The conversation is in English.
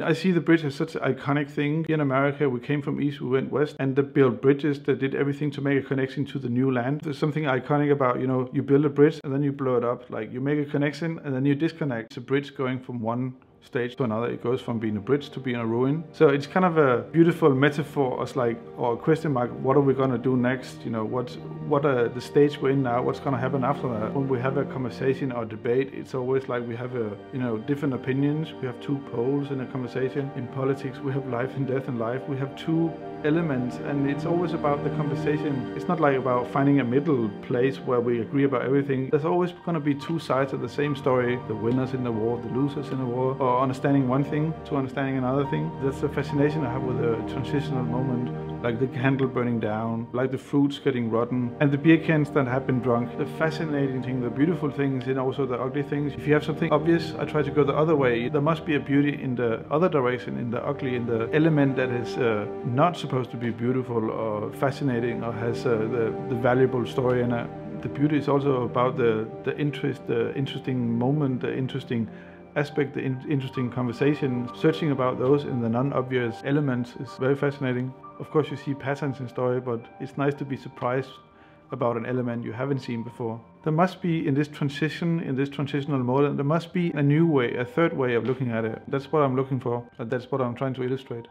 I see the bridge as such an iconic thing. In America, we came from east, we went west, and they built bridges that did everything to make a connection to the new land. There's something iconic about, you know, you build a bridge and then you blow it up. Like you make a connection and then you disconnect. It's a bridge going from one stage to another. It goes from being a bridge to being a ruin. So it's kind of a beautiful metaphor as like, or a question mark, what are we going to do next? You know, what's, what are the stage we're in now? What's going to happen after that? When we have a conversation or debate, it's always like we have a, you know, different opinions. We have two poles in a conversation. In politics, we have life and death in life. We have two elements and it's always about the conversation. It's not like about finding a middle place where we agree about everything. There's always going to be two sides of the same story. The winners in the war, the losers in the war, understanding one thing to understanding another thing. That's the fascination I have with the transitional moment like the candle burning down, like the fruits getting rotten, and the beer cans that have been drunk. The fascinating thing, the beautiful things, and also the ugly things. If you have something obvious, I try to go the other way. There must be a beauty in the other direction, in the ugly, in the element that is uh, not supposed to be beautiful or fascinating or has uh, the, the valuable story in it. The beauty is also about the, the interest, the interesting moment, the interesting aspect, the in interesting conversation. Searching about those in the non-obvious elements is very fascinating. Of course, you see patterns in story, but it's nice to be surprised about an element you haven't seen before. There must be, in this transition, in this transitional moment, there must be a new way, a third way of looking at it. That's what I'm looking for, and that's what I'm trying to illustrate.